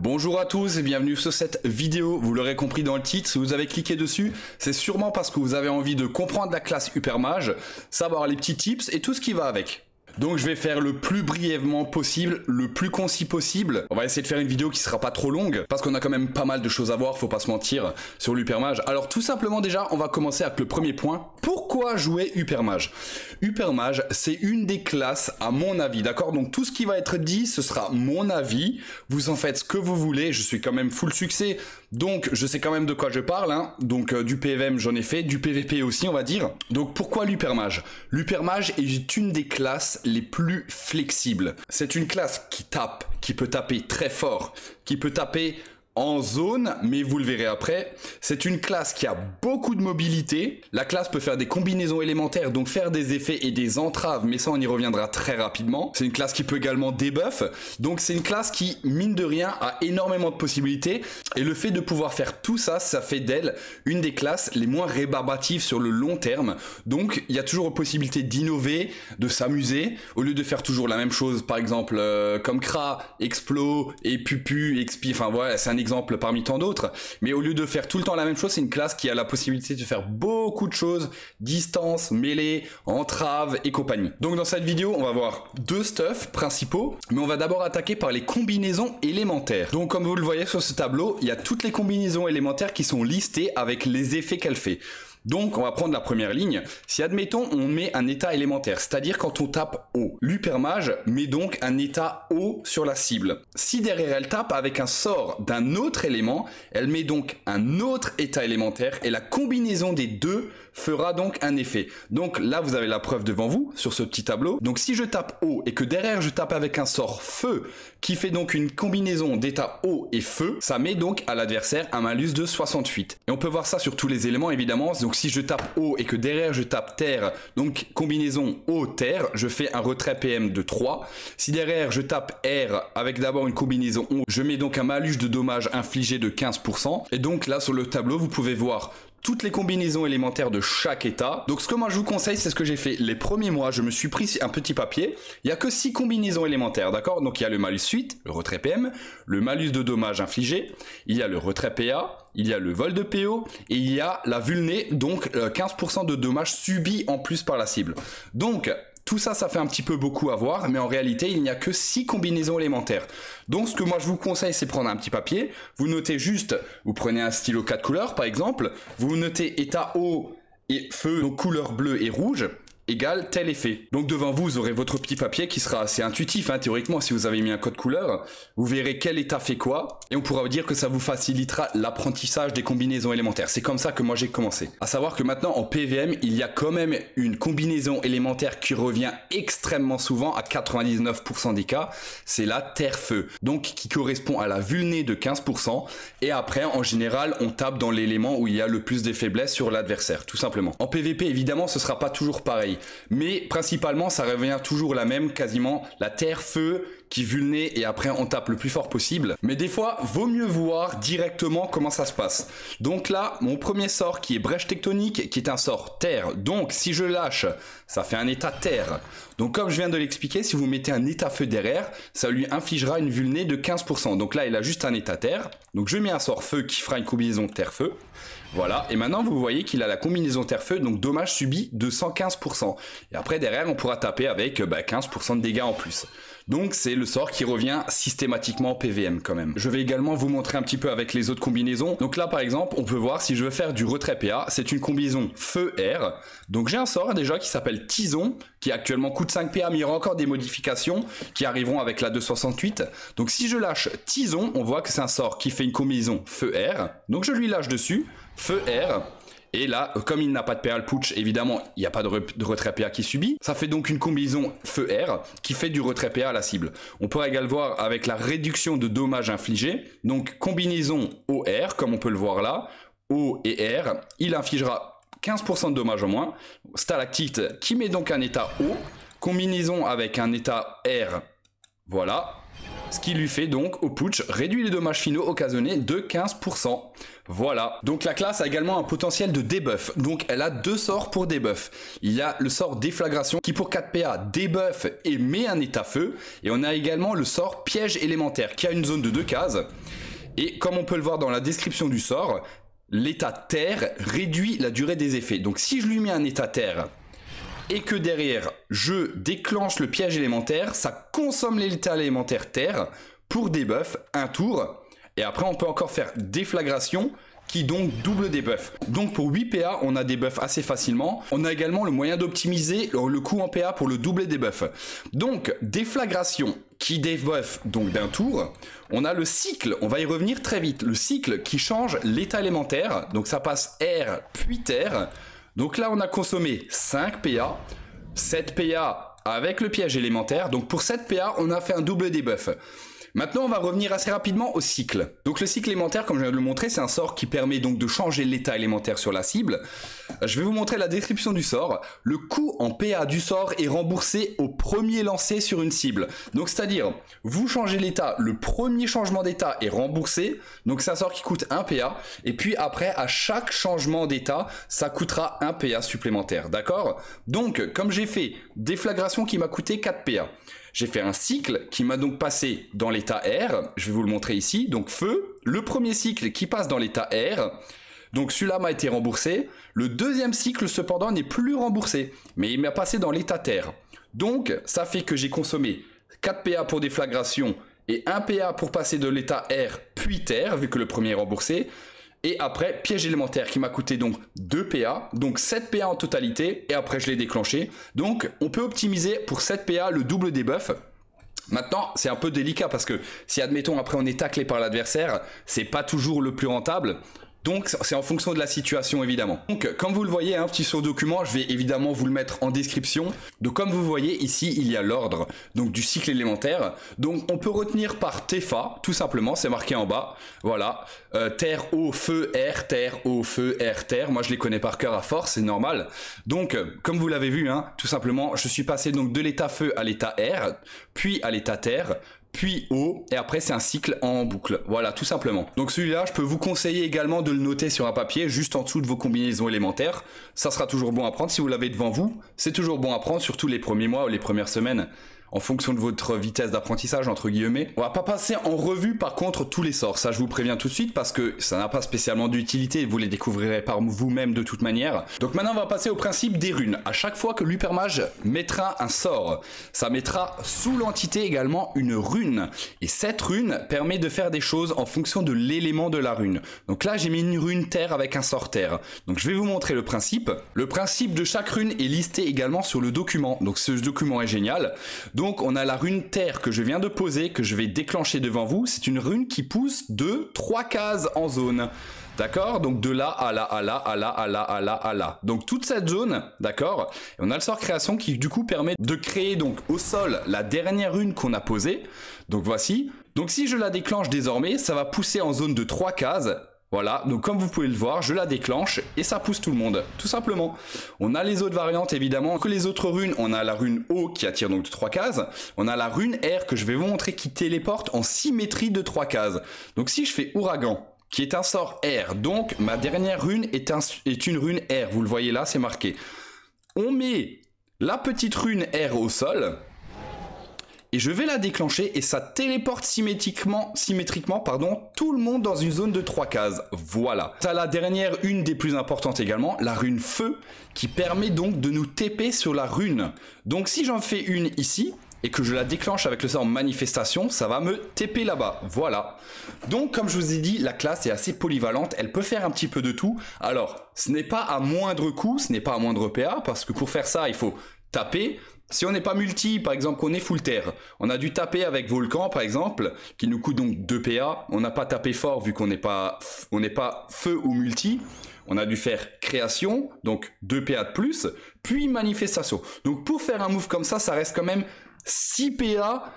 Bonjour à tous et bienvenue sur cette vidéo. Vous l'aurez compris dans le titre, si vous avez cliqué dessus, c'est sûrement parce que vous avez envie de comprendre la classe Hypermage, savoir les petits tips et tout ce qui va avec. Donc je vais faire le plus brièvement possible, le plus concis possible. On va essayer de faire une vidéo qui sera pas trop longue, parce qu'on a quand même pas mal de choses à voir, faut pas se mentir, sur l'Hypermage. Alors tout simplement déjà, on va commencer avec le premier point. Pourquoi jouer Hypermage Hypermage, c'est une des classes à mon avis, d'accord? Donc tout ce qui va être dit, ce sera mon avis. Vous en faites ce que vous voulez, je suis quand même full succès, donc je sais quand même de quoi je parle. Hein. Donc euh, du PVM j'en ai fait, du PVP aussi on va dire. Donc pourquoi l'Hypermage L'Hypermage est une des classes les plus flexibles. C'est une classe qui tape, qui peut taper très fort, qui peut taper en zone, mais vous le verrez après. C'est une classe qui a beaucoup de mobilité. La classe peut faire des combinaisons élémentaires, donc faire des effets et des entraves, mais ça on y reviendra très rapidement. C'est une classe qui peut également debuff, donc c'est une classe qui, mine de rien, a énormément de possibilités. Et le fait de pouvoir faire tout ça, ça fait d'elle une des classes les moins rébarbatives sur le long terme. Donc il y a toujours possibilité d'innover, de s'amuser, au lieu de faire toujours la même chose, par exemple euh, comme Kra, Explo et Pupu, Expi, enfin voilà, c'est un parmi tant d'autres. Mais au lieu de faire tout le temps la même chose, c'est une classe qui a la possibilité de faire beaucoup de choses, distance, mêlée, entrave et compagnie. Donc dans cette vidéo, on va voir deux stuffs principaux, mais on va d'abord attaquer par les combinaisons élémentaires. Donc comme vous le voyez sur ce tableau, il y a toutes les combinaisons élémentaires qui sont listées avec les effets qu'elle fait. Donc, on va prendre la première ligne. Si, admettons, on met un état élémentaire, c'est-à-dire quand on tape haut, l'hypermage met donc un état haut sur la cible. Si derrière elle tape avec un sort d'un autre élément, elle met donc un autre état élémentaire et la combinaison des deux fera donc un effet. Donc là, vous avez la preuve devant vous sur ce petit tableau. Donc si je tape haut et que derrière je tape avec un sort feu qui fait donc une combinaison d'état haut et feu, ça met donc à l'adversaire un malus de 68. Et on peut voir ça sur tous les éléments évidemment. Donc si je tape haut et que derrière je tape terre, donc combinaison haut-terre, je fais un retrait PM de 3. Si derrière je tape R avec d'abord une combinaison haut, je mets donc un malus de dommage infligé de 15%. Et donc là sur le tableau, vous pouvez voir toutes les combinaisons élémentaires de chaque état. Donc ce que moi je vous conseille, c'est ce que j'ai fait les premiers mois. Je me suis pris un petit papier. Il n'y a que 6 combinaisons élémentaires, d'accord? Donc il y a le malus suite, le retrait PM, le malus de dommage infligé, il y a le retrait PA, il y a le vol de PO et il y a la vulné, donc 15% euh, de dommages subis en plus par la cible. Donc tout ça, ça fait un petit peu beaucoup à voir, mais en réalité, il n'y a que 6 combinaisons élémentaires. Donc, ce que moi je vous conseille, c'est prendre un petit papier. Vous notez juste, vous prenez un stylo 4 couleurs, par exemple. Vous notez état haut et feu, donc couleur bleue et rouge égale tel effet. Donc devant vous, vous aurez votre petit papier qui sera assez intuitif, hein, théoriquement, si vous avez mis un code couleur. Vous verrez quel état fait quoi, et on pourra vous dire que ça vous facilitera l'apprentissage des combinaisons élémentaires. C'est comme ça que moi j'ai commencé. À savoir que maintenant, en PVM, il y a quand même une combinaison élémentaire qui revient extrêmement souvent, à 99% des cas, c'est la terre-feu. Donc qui correspond à la vulnée de 15%, et après, en général, on tape dans l'élément où il y a le plus de faiblesses sur l'adversaire, tout simplement. En PVP, évidemment, ce sera pas toujours pareil. Mais principalement, ça revient toujours la même, quasiment la terre, feu, qui vulné et après on tape le plus fort possible. Mais des fois, vaut mieux voir directement comment ça se passe. Donc là, mon premier sort qui est brèche tectonique, qui est un sort terre. Donc si je lâche, ça fait un état terre. Donc comme je viens de l'expliquer, si vous mettez un état feu derrière, ça lui infligera une vulné de 15%. Donc là, il a juste un état terre. Donc je mets un sort feu qui fera une combinaison terre-feu. Voilà, et maintenant vous voyez qu'il a la combinaison terre-feu, donc dommage subi de 115%. Et après derrière on pourra taper avec 15% bah, de dégâts en plus. Donc c'est le sort qui revient systématiquement PVM quand même. Je vais également vous montrer un petit peu avec les autres combinaisons. Donc là par exemple, on peut voir si je veux faire du retrait PA, c'est une combinaison feu R. Donc j'ai un sort déjà qui s'appelle Tison, qui actuellement coûte 5 PA, mais il y aura encore des modifications qui arriveront avec la 268. Donc si je lâche Tison, on voit que c'est un sort qui fait une combinaison feu R. Donc je lui lâche dessus, feu R. Et là, comme il n'a pas de PA le putsch, évidemment, il n'y a pas de, retrait PA qui subit. Ça fait donc une combinaison feu R qui fait du retrait PA à la cible. On pourra également voir avec la réduction de dommages infligés. Donc combinaison OR, comme on peut le voir là, O et R, il infligera 15% de dommages en moins. Stalactite qui met donc un état O. Combinaison avec un état R, voilà. Ce qui lui fait donc au putsch réduit les dommages finaux occasionnés de 15%. Voilà. Donc la classe a également un potentiel de debuff. Donc elle a deux sorts pour debuff. Il y a le sort déflagration qui pour 4 PA debuff et met un état feu. Et on a également le sort piège élémentaire qui a une zone de deux cases. Et comme on peut le voir dans la description du sort, l'état terre réduit la durée des effets. Donc si je lui mets un état terre et que derrière je déclenche le piège élémentaire, ça consomme l'état élémentaire terre pour debuff un tour et après, on peut encore faire déflagration qui donc double des buffs. Donc pour 8 PA, on a des assez facilement. On a également le moyen d'optimiser le coût en PA pour le doubler des. Donc déflagration qui débuff donc d'un tour. On a le cycle, on va y revenir très vite. Le cycle qui change l'état élémentaire. Donc ça passe air puis terre. Donc là on a consommé 5 PA, 7 PA avec le piège élémentaire. Donc pour 7 PA, on a fait un double debuff. Maintenant, on va revenir assez rapidement au cycle. Donc le cycle élémentaire, comme je viens de le montrer, c'est un sort qui permet donc de changer l'état élémentaire sur la cible. Je vais vous montrer la description du sort. Le coût en PA du sort est remboursé au premier lancé sur une cible. Donc c'est-à-dire, vous changez l'état, le premier changement d'état est remboursé. Donc c'est un sort qui coûte 1 PA. Et puis après, à chaque changement d'état, ça coûtera 1 PA supplémentaire. D'accord? Donc, comme j'ai fait déflagration qui m'a coûté 4 PA. J'ai fait un cycle qui m'a donc passé dans l'état R. Je vais vous le montrer ici. Donc feu, le premier cycle qui passe dans l'état R. Donc celui-là m'a été remboursé. Le deuxième cycle cependant n'est plus remboursé, mais il m'a passé dans l'état terre. Donc ça fait que j'ai consommé 4 PA pour déflagration et 1 PA pour passer de l'état R puis terre, vu que le premier est remboursé. Et après, piège élémentaire qui m'a coûté donc 2 PA, donc 7 PA en totalité, et après je l'ai déclenché. Donc on peut optimiser pour 7 PA le double des buffs. Maintenant, c'est un peu délicat parce que si admettons après on est taclé par l'adversaire, c'est pas toujours le plus rentable. Donc c'est en fonction de la situation évidemment. Donc comme vous le voyez, un petit sur document, je vais évidemment vous le mettre en description. Donc comme vous voyez ici, il y a l'ordre du cycle élémentaire. Donc on peut retenir par TEFA, tout simplement, c'est marqué en bas. Voilà, euh, terre, eau, feu, air, terre, eau, feu, air, terre. Moi je les connais par cœur à force, c'est normal. Donc comme vous l'avez vu, hein, tout simplement, je suis passé donc de l'état feu à l'état air, puis à l'état terre, puis eau, et après c'est un cycle en boucle. Voilà, tout simplement. Donc celui-là, je peux vous conseiller également de le noter sur un papier, juste en dessous de vos combinaisons élémentaires. Ça sera toujours bon à prendre si vous l'avez devant vous. C'est toujours bon à prendre, surtout les premiers mois ou les premières semaines en fonction de votre vitesse d'apprentissage entre guillemets. On va pas passer en revue par contre tous les sorts, ça je vous préviens tout de suite parce que ça n'a pas spécialement d'utilité, vous les découvrirez par vous-même de toute manière. Donc maintenant on va passer au principe des runes. À chaque fois que l'hypermage mettra un sort, ça mettra sous l'entité également une rune. Et cette rune permet de faire des choses en fonction de l'élément de la rune. Donc là j'ai mis une rune terre avec un sort terre. Donc je vais vous montrer le principe. Le principe de chaque rune est listé également sur le document. Donc ce document est génial. Donc on a la rune terre que je viens de poser, que je vais déclencher devant vous. C'est une rune qui pousse de 3 cases en zone. D'accord? Donc de là à là, à là, à là, à là, à là, à là. Donc toute cette zone, d'accord? Et on a le sort création qui du coup permet de créer donc au sol la dernière rune qu'on a posée. Donc voici. Donc si je la déclenche désormais, ça va pousser en zone de 3 cases voilà, donc comme vous pouvez le voir, je la déclenche et ça pousse tout le monde, tout simplement. On a les autres variantes évidemment, que les autres runes, on a la rune O qui attire donc de 3 cases, on a la rune R que je vais vous montrer qui téléporte en symétrie de 3 cases. Donc si je fais ouragan, qui est un sort R, donc ma dernière rune est, est une rune R, vous le voyez là, c'est marqué. On met la petite rune R au sol, et je vais la déclencher et ça téléporte symétriquement, pardon, tout le monde dans une zone de 3 cases. Voilà. T'as la dernière, une des plus importantes également, la rune feu, qui permet donc de nous TP sur la rune. Donc si j'en fais une ici, et que je la déclenche avec le sort manifestation, ça va me TP là-bas. Voilà. Donc, comme je vous ai dit, la classe est assez polyvalente. Elle peut faire un petit peu de tout. Alors, ce n'est pas à moindre coût, ce n'est pas à moindre PA, parce que pour faire ça, il faut taper, si on n'est pas multi, par exemple qu'on est full terre, on a dû taper avec Volcan par exemple, qui nous coûte donc 2 PA, on n'a pas tapé fort vu qu'on n'est pas, on pas feu ou multi, on a dû faire création, donc 2 PA de plus, puis manifestation. Donc pour faire un move comme ça, ça reste quand même 6 PA.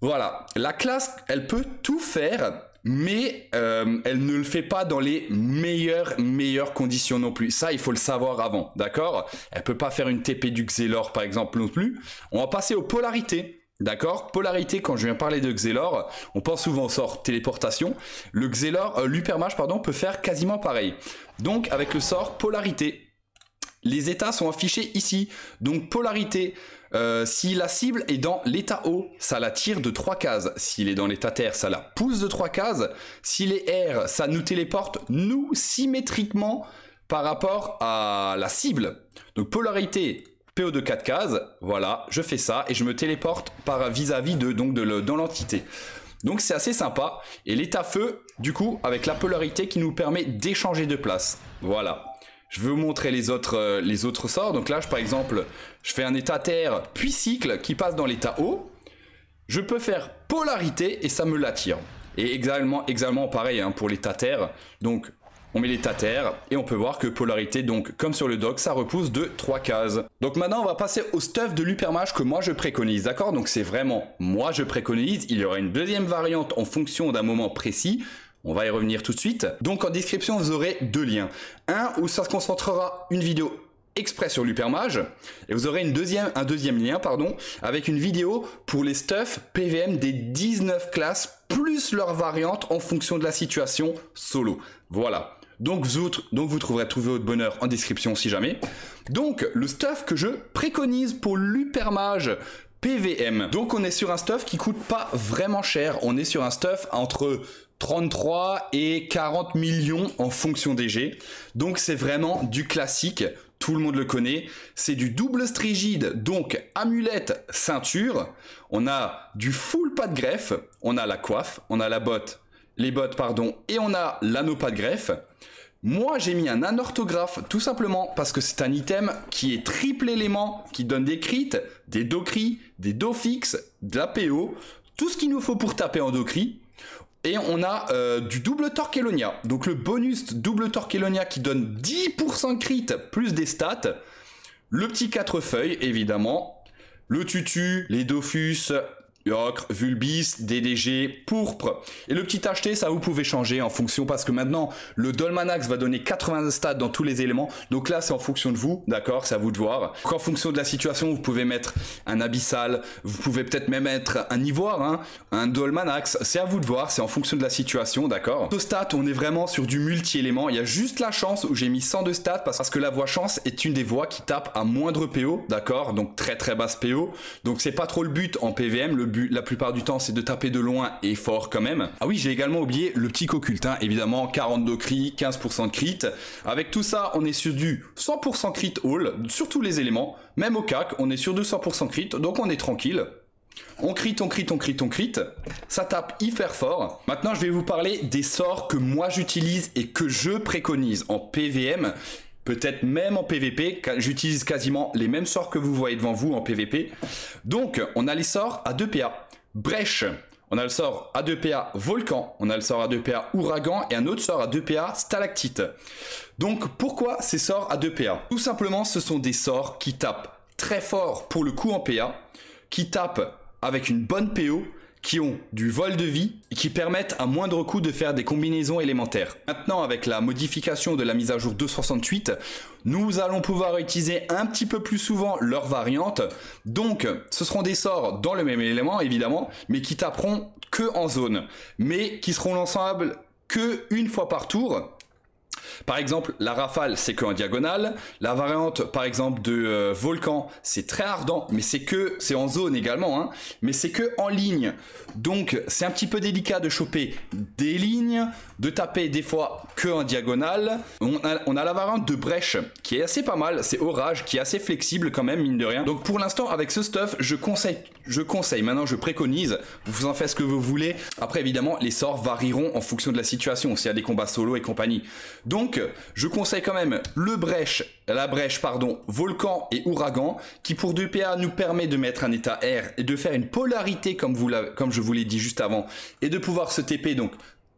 Voilà, la classe, elle peut tout faire, mais euh, elle ne le fait pas dans les meilleures meilleures conditions non plus. Ça, il faut le savoir avant, d'accord? Elle peut pas faire une TP du Xelor par exemple non plus. On va passer aux polarités. D'accord? Polarité, quand je viens parler de Xelor, on pense souvent au sort téléportation. Le Xelor, euh, pardon, peut faire quasiment pareil. Donc, avec le sort polarité, les états sont affichés ici. Donc, polarité, euh, si la cible est dans l'état haut, ça la tire de 3 cases. S'il est dans l'état terre, ça la pousse de 3 cases. S'il est air, ça nous téléporte, nous, symétriquement, par rapport à la cible. Donc, polarité, PO de 4 cases, voilà, je fais ça et je me téléporte vis-à-vis de donc de dans l'entité. Donc c'est assez sympa et l'état feu du coup avec la polarité qui nous permet d'échanger de place. Voilà. Je vais vous montrer les autres, euh, les autres sorts. Donc là, par exemple, je fais un état terre puis cycle qui passe dans l'état haut. Je peux faire polarité et ça me l'attire. Et également pareil hein, pour l'état terre. Donc on met les terre et on peut voir que polarité, donc comme sur le dock, ça repousse de 3 cases. Donc maintenant on va passer au stuff de l'hypermage que moi je préconise, d'accord? Donc c'est vraiment moi je préconise, il y aura une deuxième variante en fonction d'un moment précis. On va y revenir tout de suite. Donc en description vous aurez deux liens. Un où ça se concentrera une vidéo exprès sur l'hypermage et vous aurez une deuxième, un deuxième lien pardon avec une vidéo pour les stuff PVM des 19 classes plus leurs variantes en fonction de la situation solo. Voilà. Donc vous, donc vous trouverez trouver votre bonheur en description si jamais. Donc le stuff que je préconise pour l'hypermage PVM. Donc on est sur un stuff qui coûte pas vraiment cher. On est sur un stuff entre 33 et 40 millions en fonction des G. Donc c'est vraiment du classique. Tout le monde le connaît. C'est du double strigide, donc amulette, ceinture. On a du full pas de greffe. On a la coiffe, on a la botte, les bottes, pardon, et on a l'anneau pas de greffe. Moi, j'ai mis un anorthographe tout simplement parce que c'est un item qui est triple élément, qui donne des crits, des do crits, des do fixes, de la PO, tout ce qu'il nous faut pour taper en do crit. Et on a euh, du double Torquelonia. Donc le bonus double Torquelonia qui donne 10% crit plus des stats. Le petit 4 feuilles, évidemment. Le tutu, les Dofus, ocre, vulbis, DDG, pourpre. Et le petit acheté, ça vous pouvez changer en fonction parce que maintenant le Dolmanax va donner 80 stats dans tous les éléments. Donc là, c'est en fonction de vous, d'accord C'est à vous de voir. en fonction de la situation, vous pouvez mettre un abyssal, vous pouvez peut-être même mettre un ivoire, hein, un Dolmanax. C'est à vous de voir, c'est en fonction de la situation, d'accord Au stats, on est vraiment sur du multi-élément. Il y a juste la chance où j'ai mis 100 de stats parce que la voix chance est une des voix qui tape à moindre PO, d'accord Donc très très basse PO. Donc c'est pas trop le but en PVM. La plupart du temps, c'est de taper de loin et fort quand même. Ah oui, j'ai également oublié le petit occultin, évidemment, 42 crit, 15% de crit. Avec tout ça, on est sur du 100% crit all, sur tous les éléments. Même au CAC, on est sur 200% crit, donc on est tranquille. On crit, on crit, on crit, on crit. Ça tape hyper fort. Maintenant, je vais vous parler des sorts que moi j'utilise et que je préconise en PVM peut-être même en PVP, j'utilise quasiment les mêmes sorts que vous voyez devant vous en PVP. Donc, on a les sorts à 2 PA. Brèche, on a le sort à 2 PA Volcan, on a le sort à 2 PA Ouragan et un autre sort à 2 PA Stalactite. Donc, pourquoi ces sorts à 2 PA Tout simplement, ce sont des sorts qui tapent très fort pour le coup en PA, qui tapent avec une bonne PO qui ont du vol de vie et qui permettent à moindre coût de faire des combinaisons élémentaires. Maintenant, avec la modification de la mise à jour 268, nous allons pouvoir utiliser un petit peu plus souvent leurs variantes. Donc, ce seront des sorts dans le même élément, évidemment, mais qui taperont que en zone, mais qui seront lançables que une fois par tour par exemple, la rafale, c'est que en diagonale. La variante, par exemple, de euh, volcan, c'est très ardent, mais c'est que, c'est en zone également, hein, mais c'est que en ligne. Donc, c'est un petit peu délicat de choper des lignes, de taper des fois que en diagonale. On a, la variante de brèche, qui est assez pas mal. C'est orage, qui est assez flexible quand même, mine de rien. Donc, pour l'instant, avec ce stuff, je conseille, je conseille, maintenant je préconise, vous en faites ce que vous voulez. Après, évidemment, les sorts varieront en fonction de la situation, s'il y a des combats solo et compagnie. Donc, je conseille quand même le brèche, la brèche, pardon, volcan et ouragan, qui pour 2 PA nous permet de mettre un état R et de faire une polarité comme, comme je vous l'ai dit juste avant, et de pouvoir se TP, donc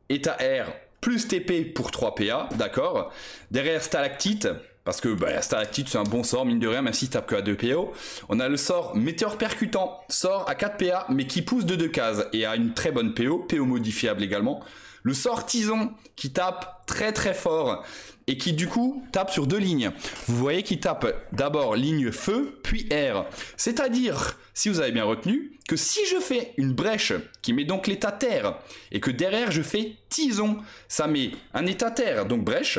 état R plus TP pour 3 PA, d'accord? Derrière stalactite, parce que bah, Stalactite c'est un bon sort, mine de rien, même s'il tape que à 2 PO. On a le sort Météore Percutant, sort à 4 PA, mais qui pousse de 2 cases et a une très bonne PO, PO modifiable également. Le sort Tison, qui tape très très fort et qui du coup tape sur deux lignes. Vous voyez qu'il tape d'abord ligne feu, puis air. C'est-à-dire, si vous avez bien retenu, que si je fais une brèche qui met donc l'état terre, et que derrière je fais tison, ça met un état terre, donc brèche,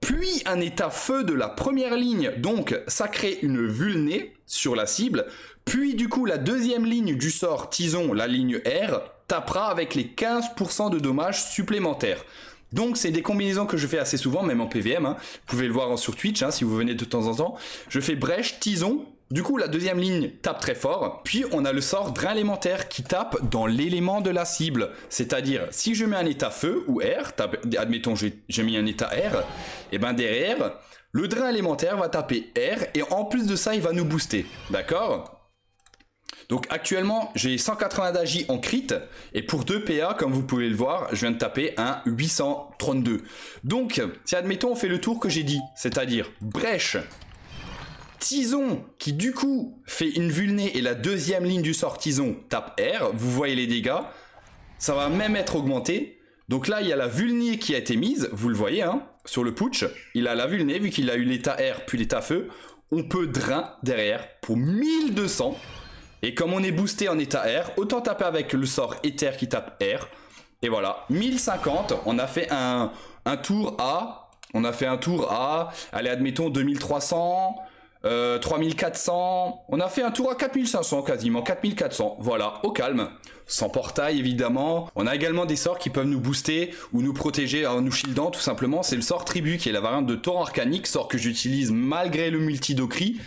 puis un état feu de la première ligne, donc ça crée une vulnée sur la cible, puis du coup la deuxième ligne du sort tison, la ligne R, tapera avec les 15% de dommages supplémentaires. Donc c'est des combinaisons que je fais assez souvent, même en PVM. Hein. Vous pouvez le voir sur Twitch hein, si vous venez de temps en temps. Je fais brèche, tison. Du coup, la deuxième ligne tape très fort. Puis on a le sort drain élémentaire qui tape dans l'élément de la cible. C'est-à-dire, si je mets un état feu ou air, admettons j'ai mis un état air, et ben derrière, le drain élémentaire va taper air et en plus de ça, il va nous booster. D'accord? Donc actuellement, j'ai 180 d'agi en crit. Et pour 2 PA, comme vous pouvez le voir, je viens de taper un 832. Donc, si admettons on fait le tour que j'ai dit, c'est-à-dire brèche, Tison, qui du coup fait une vulnée et la deuxième ligne du sort Tison tape R, vous voyez les dégâts, ça va même être augmenté. Donc là, il y a la vulnée qui a été mise, vous le voyez, hein, sur le putsch. Il a la vulnée, vu qu'il a eu l'état R puis l'état feu. On peut drain derrière pour 1200. Et comme on est boosté en état R, autant taper avec le sort Ether qui tape R. Et voilà, 1050, on a fait un, un tour à... On a fait un tour à... Allez, admettons 2300... 3400, euh, on a fait un tour à 4500 quasiment, 4400, voilà, au calme, sans portail évidemment. On a également des sorts qui peuvent nous booster ou nous protéger en nous shieldant tout simplement, c'est le sort tribu qui est la variante de torrent arcanique, sort que j'utilise malgré le multi-docri.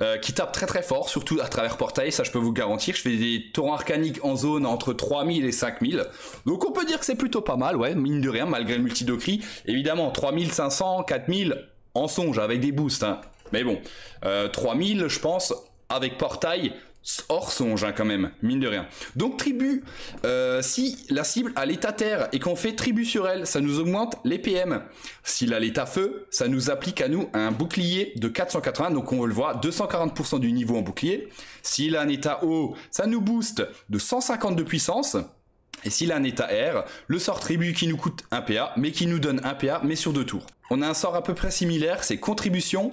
Euh, qui tape très très fort, surtout à travers portail, ça je peux vous garantir. Je fais des torrents arcaniques en zone entre 3000 et 5000. Donc on peut dire que c'est plutôt pas mal, ouais, mine de rien, malgré le multidocri. Évidemment, 3500, 4000 en songe avec des boosts. Hein. Mais bon, 3000, euh, je pense, avec portail, hors songe hein, quand même, mine de rien. Donc tribu, euh, si la cible a l'état terre et qu'on fait tribu sur elle, ça nous augmente les PM. S'il a l'état feu, ça nous applique à nous un bouclier de 480, donc on le voit, 240% du niveau en bouclier. S'il a un état haut, ça nous booste de 150 de puissance. Et s'il a un état R, le sort tribu qui nous coûte 1 PA, mais qui nous donne 1 PA, mais sur deux tours. On a un sort à peu près similaire, c'est contribution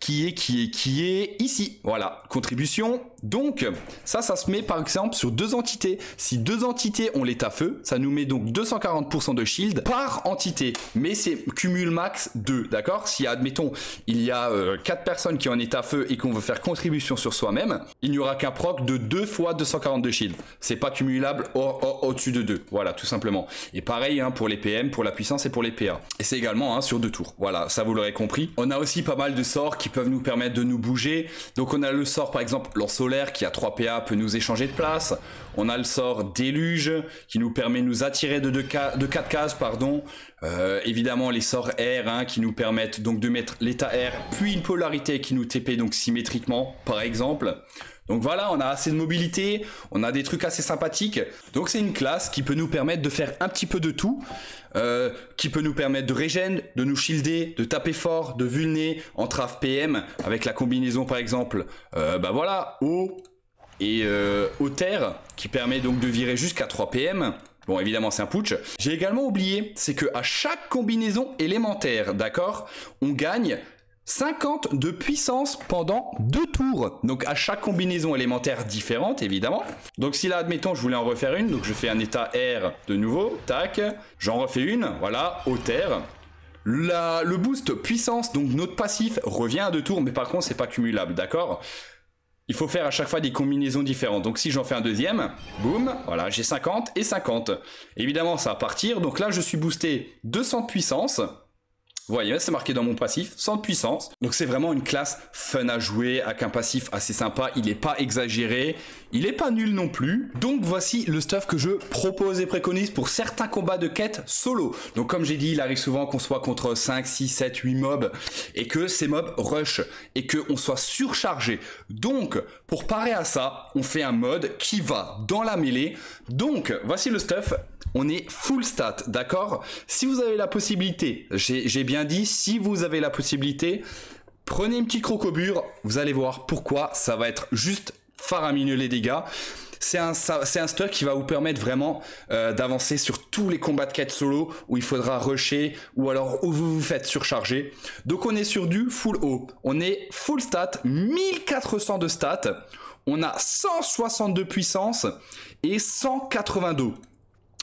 qui est qui est qui est ici. Voilà, contribution. Donc ça ça se met par exemple sur deux entités. Si deux entités ont l'état feu, ça nous met donc 240% de shield par entité. Mais c'est cumul max 2, d'accord? Si admettons, il y a euh, quatre 4 personnes qui ont un état feu et qu'on veut faire contribution sur soi-même, il n'y aura qu'un proc de 2 fois 240 de shield. C'est pas cumulable au-dessus de 2. Voilà, tout simplement. Et pareil hein, pour les PM, pour la puissance et pour les PA. Et c'est également hein, sur deux tours. Voilà, ça vous l'aurez compris. On a aussi pas mal de sorts qui peuvent nous permettre de nous bouger. Donc on a le sort par exemple lance solaire qui a 3 PA peut nous échanger de place. On a le sort déluge qui nous permet de nous attirer de, 2 de 4 cases. pardon. Euh, évidemment les sorts R hein, qui nous permettent donc de mettre l'état R puis une polarité qui nous TP donc symétriquement par exemple. Donc voilà, on a assez de mobilité, on a des trucs assez sympathiques. Donc c'est une classe qui peut nous permettre de faire un petit peu de tout, euh, qui peut nous permettre de régène, de nous shielder, de taper fort, de vulner, entrave PM, avec la combinaison par exemple, euh, bah voilà, eau et euh, eau terre, qui permet donc de virer jusqu'à 3 PM. Bon, évidemment, c'est un putsch. J'ai également oublié, c'est que à chaque combinaison élémentaire, d'accord, on gagne 50 de puissance pendant deux tours. Donc à chaque combinaison élémentaire différente, évidemment. Donc si là, admettons, je voulais en refaire une, donc je fais un état R de nouveau, tac, j'en refais une, voilà, au le boost puissance, donc notre passif, revient à deux tours, mais par contre, c'est pas cumulable, d'accord? Il faut faire à chaque fois des combinaisons différentes. Donc si j'en fais un deuxième, boum, voilà, j'ai 50 et 50. Évidemment, ça va partir. Donc là, je suis boosté 200 de puissance. Vous voyez, c'est marqué dans mon passif, sans puissance. Donc c'est vraiment une classe fun à jouer, avec un passif assez sympa. Il n'est pas exagéré, il n'est pas nul non plus. Donc voici le stuff que je propose et préconise pour certains combats de quête solo. Donc comme j'ai dit, il arrive souvent qu'on soit contre 5, 6, 7, 8 mobs et que ces mobs rush et qu'on soit surchargé. Donc pour parer à ça, on fait un mode qui va dans la mêlée. Donc voici le stuff on est full stat, d'accord? Si vous avez la possibilité, j'ai bien dit, si vous avez la possibilité, prenez une petite crocobure, vous allez voir pourquoi ça va être juste faramineux les dégâts c'est un, un stock qui va vous permettre vraiment euh, d'avancer sur tous les combats de quête solo où il faudra rusher ou alors où vous vous faites surcharger. Donc on est sur du full haut. On est full stat, 1400 de stats. On a 162 puissance et 182.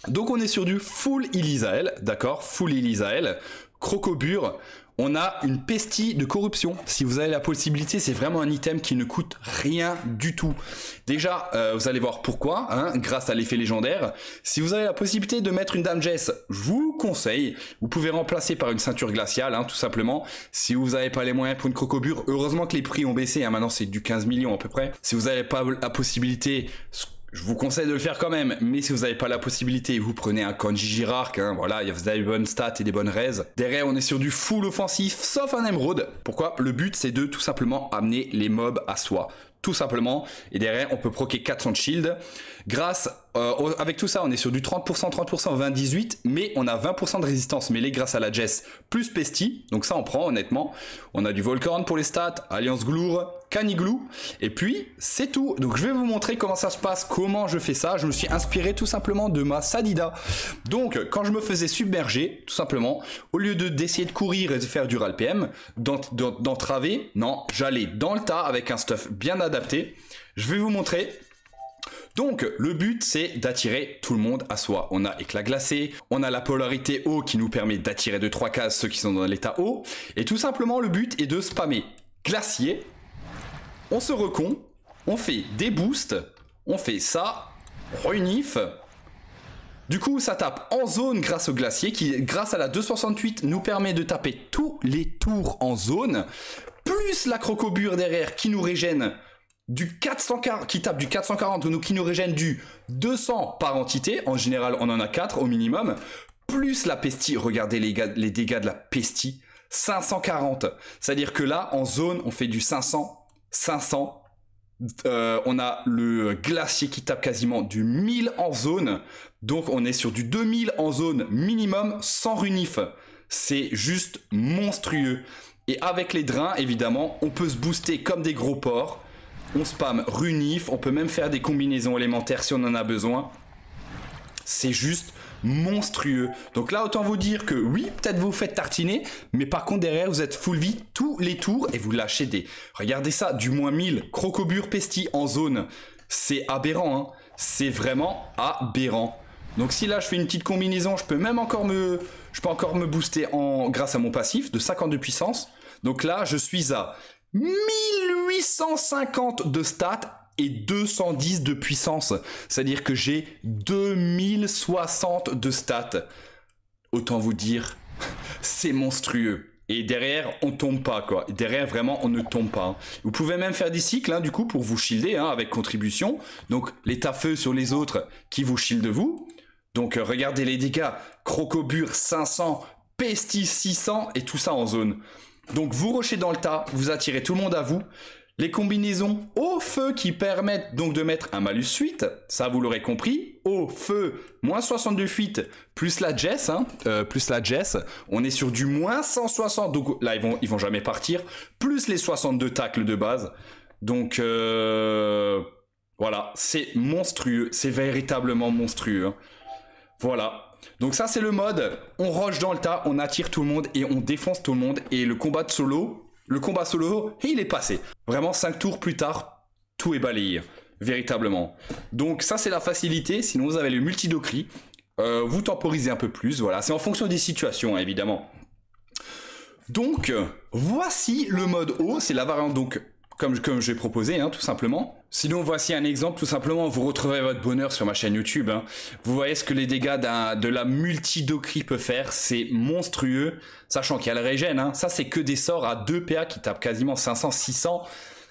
Donc on est sur du full Elisael, d'accord? Full Elisael. Crocobure, on a une pestie de corruption. Si vous avez la possibilité, c'est vraiment un item qui ne coûte rien du tout. Déjà, euh, vous allez voir pourquoi, hein, grâce à l'effet légendaire. Si vous avez la possibilité de mettre une Dame Jess, je vous conseille. Vous pouvez remplacer par une ceinture glaciale, hein, tout simplement. Si vous n'avez pas les moyens pour une crocobure, heureusement que les prix ont baissé. Hein, maintenant, c'est du 15 millions à peu près. Si vous n'avez pas la possibilité, je vous conseille de le faire quand même, mais si vous n'avez pas la possibilité, vous prenez un Kanji Girark, hein, voilà, vous avez des bonnes stats et des bonnes raises. Derrière, on est sur du full offensif, sauf un émeraude. Pourquoi? Le but, c'est de tout simplement amener les mobs à soi tout simplement. Et derrière, on peut proquer 400 de shield. Grâce, euh, avec tout ça, on est sur du 30%, 30%, 20, 18, mais on a 20% de résistance mêlée grâce à la Jess plus Pesty. Donc ça, on prend honnêtement. On a du Volcorn pour les stats, Alliance Glour, Caniglou, et puis c'est tout. Donc je vais vous montrer comment ça se passe, comment je fais ça. Je me suis inspiré tout simplement de ma Sadida. Donc quand je me faisais submerger, tout simplement, au lieu de d'essayer de courir et de faire du RALPM, d'entraver, non, j'allais dans le tas avec un stuff bien adapté. Je vais vous montrer donc le but c'est d'attirer tout le monde à soi. On a éclat glacé, on a la polarité haut qui nous permet d'attirer de trois cases ceux qui sont dans l'état haut, et tout simplement le but est de spammer glacier, on se recon, on fait des boosts, on fait ça, runif. Du coup, ça tape en zone grâce au glacier qui, grâce à la 268, nous permet de taper tous les tours en zone, plus la crocobure derrière qui nous régène du 440, qui tape du 440 ou qui nous régène du 200 par entité. En général, on en a 4 au minimum. Plus la pestie. Regardez les, les dégâts de la pestie. 540. C'est-à-dire que là, en zone, on fait du 500, 500. Euh, on a le glacier qui tape quasiment du 1000 en zone. Donc on est sur du 2000 en zone minimum sans runif. C'est juste monstrueux. Et avec les drains, évidemment, on peut se booster comme des gros porcs on spam runif, on peut même faire des combinaisons élémentaires si on en a besoin. C'est juste monstrueux. Donc là, autant vous dire que oui, peut-être vous faites tartiner, mais par contre derrière, vous êtes full vie tous les tours et vous lâchez des... Regardez ça, du moins 1000, crocobure pesti en zone. C'est aberrant, hein. C'est vraiment aberrant. Donc si là je fais une petite combinaison, je peux même encore me, je peux encore me booster en, grâce à mon passif de 52 puissance. Donc là, je suis à 1850 de stats et 210 de puissance. C'est-à-dire que j'ai 2060 de stats. Autant vous dire, c'est monstrueux. Et derrière, on tombe pas, quoi. Derrière, vraiment, on ne tombe pas. Hein. Vous pouvez même faire des cycles, hein, du coup, pour vous shielder, hein, avec contribution. Donc, les feu sur les autres qui vous shieldent vous. Donc, euh, regardez les dégâts. Crocobure 500, Pestis 600, et tout ça en zone. Donc vous rochez dans le tas, vous attirez tout le monde à vous. Les combinaisons au feu qui permettent donc de mettre un malus suite, ça vous l'aurez compris, au feu, moins 62 fuite, plus la Jess, hein, euh, plus la Jess, on est sur du moins 160, donc là ils vont, vont jamais partir, plus les 62 tacles de base. Donc euh, voilà, c'est monstrueux, c'est véritablement monstrueux. Hein. Voilà, donc ça c'est le mode, on roche dans le tas, on attire tout le monde et on défonce tout le monde. Et le combat de solo, le combat solo, il est passé. Vraiment 5 tours plus tard, tout est balayé. Véritablement. Donc ça c'est la facilité, sinon vous avez le multidocri. Euh, vous temporisez un peu plus, voilà. C'est en fonction des situations, hein, évidemment. Donc, voici le mode haut, c'est la variante donc comme, comme j'ai proposé, hein, tout simplement. Sinon, voici un exemple, tout simplement, vous retrouverez votre bonheur sur ma chaîne YouTube. Hein. Vous voyez ce que les dégâts de la multi-docri peut faire, c'est monstrueux, sachant qu'il y a le régène, hein. ça c'est que des sorts à 2 PA qui tapent quasiment 500, 600,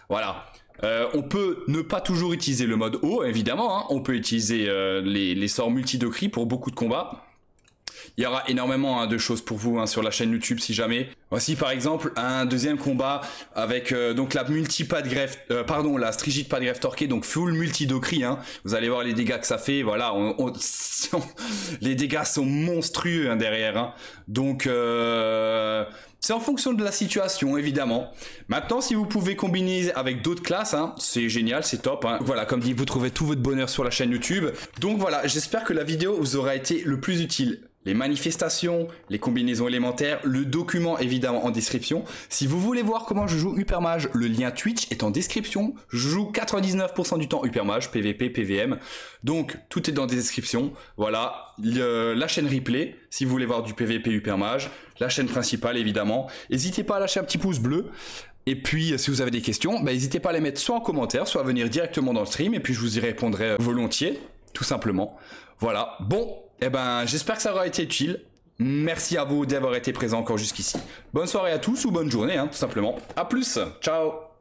voilà. Euh, on peut ne pas toujours utiliser le mode haut, évidemment, hein. on peut utiliser euh, les, les sorts multi-docri pour beaucoup de combats. Il y aura énormément hein, de choses pour vous hein, sur la chaîne YouTube si jamais. Voici par exemple un deuxième combat avec euh, donc la multipad greffe, euh, pardon la strigide pad greffe torquée, donc full multi hein. Vous allez voir les dégâts que ça fait. Voilà, les dégâts sont monstrueux derrière. Donc euh, c'est en fonction de la situation, évidemment. Maintenant, si vous pouvez combiner avec d'autres classes, c'est génial, c'est top. Voilà, comme dit, vous trouvez tout votre bonheur sur la chaîne YouTube. Donc voilà, j'espère que la vidéo vous aura été le plus utile les manifestations, les combinaisons élémentaires, le document évidemment en description. Si vous voulez voir comment je joue Hypermage, le lien Twitch est en description. Je joue 99% du temps Hypermage, PVP, PVM. Donc tout est dans la description. Voilà, la chaîne replay si vous voulez voir du PVP Hypermage, la chaîne principale évidemment. N'hésitez pas à lâcher un petit pouce bleu. Et puis, si vous avez des questions, bah, n'hésitez pas à les mettre soit en commentaire, soit à venir directement dans le stream, et puis je vous y répondrai volontiers, tout simplement. Voilà. Bon, eh ben, j'espère que ça aura été utile. Merci à vous d'avoir été présent encore jusqu'ici. Bonne soirée à tous ou bonne journée, hein, tout simplement. A plus, ciao